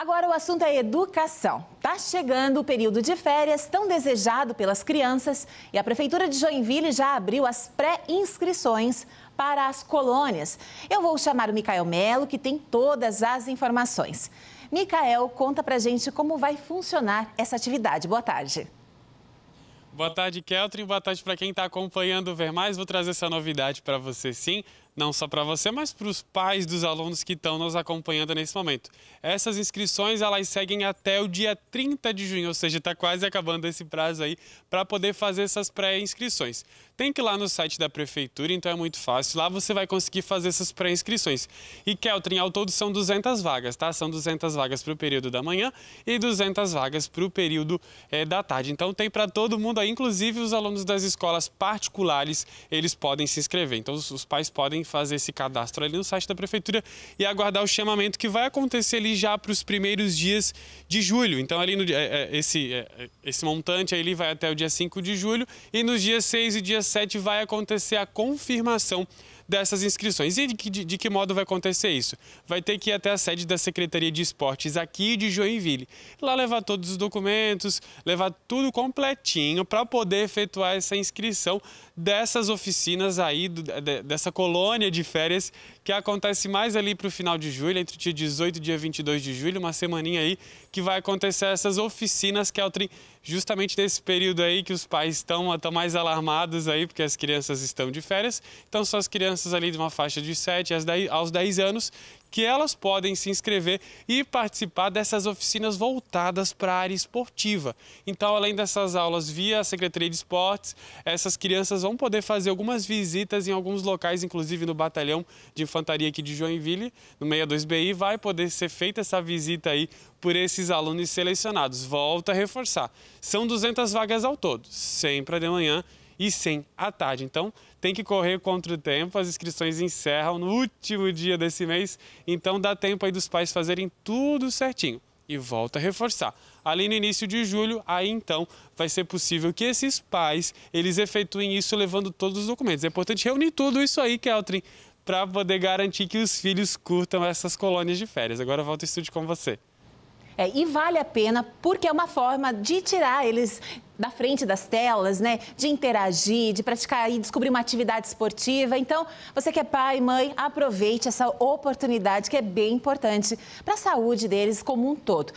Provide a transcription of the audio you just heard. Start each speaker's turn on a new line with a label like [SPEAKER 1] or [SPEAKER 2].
[SPEAKER 1] Agora o assunto é educação. Tá chegando o período de férias tão desejado pelas crianças e a Prefeitura de Joinville já abriu as pré-inscrições para as colônias. Eu vou chamar o Micael Melo, que tem todas as informações. Micael, conta pra gente como vai funcionar essa atividade. Boa tarde.
[SPEAKER 2] Boa tarde, Keltrin. Boa tarde para quem está acompanhando o Ver Mais. Vou trazer essa novidade para você, sim não só para você, mas para os pais dos alunos que estão nos acompanhando nesse momento. Essas inscrições elas seguem até o dia 30 de junho, ou seja, está quase acabando esse prazo aí para poder fazer essas pré-inscrições. Tem que ir lá no site da prefeitura, então é muito fácil. Lá você vai conseguir fazer essas pré-inscrições. E Keltrin, ao todo são 200 vagas, tá? São 200 vagas para o período da manhã e 200 vagas para o período é, da tarde. Então tem para todo mundo aí, inclusive os alunos das escolas particulares, eles podem se inscrever. Então os, pais podem fazer esse cadastro ali no site da prefeitura e aguardar o chamamento que vai acontecer ali já para os primeiros dias de julho. Então, ali no, é, é, esse, é, esse montante ele vai até o dia 5 de julho e nos dias 6 e dia 7 vai acontecer a confirmação dessas inscrições. E de que, de, de que modo vai acontecer isso? Vai ter que ir até a sede da Secretaria de Esportes aqui de Joinville. Lá levar todos os documentos, levar tudo completinho para poder efetuar essa inscrição dessas oficinas aí, dessa colônia de férias que acontece mais ali para o final de julho, entre o dia 18 e dia 22 de julho, uma semaninha aí que vai acontecer essas oficinas, que é justamente nesse período aí que os pais estão, mais alarmados aí, porque as crianças estão de férias. Então são as crianças ali de uma faixa de 7 aos 10 anos que elas podem se inscrever e participar dessas oficinas voltadas para a área esportiva. Então, além dessas aulas via a Secretaria de Esportes, essas crianças vão poder fazer algumas visitas em alguns locais, inclusive no Batalhão de Infantaria aqui de Joinville, no 62BI, vai poder ser feita essa visita aí por esses alunos selecionados. Volto a reforçar, são 200 vagas ao todo, sempre de manhã e 100 à tarde. Então, tem que correr contra o tempo, as inscrições encerram no último dia desse mês, então dá tempo aí dos pais fazerem tudo certinho. E volta a reforçar. Ali no início de julho, aí então vai ser possível que esses pais, eles efetuem isso levando todos os documentos. É importante reunir tudo isso aí, Keltrin, para poder garantir que os filhos curtam essas colônias de férias. Agora volto ao estúdio com você.
[SPEAKER 1] É, e vale a pena porque é uma forma de tirar eles da frente das telas, né? De interagir, de praticar e descobrir uma atividade esportiva. Então, você que é pai, mãe, aproveite essa oportunidade que é bem importante para a saúde deles como um todo.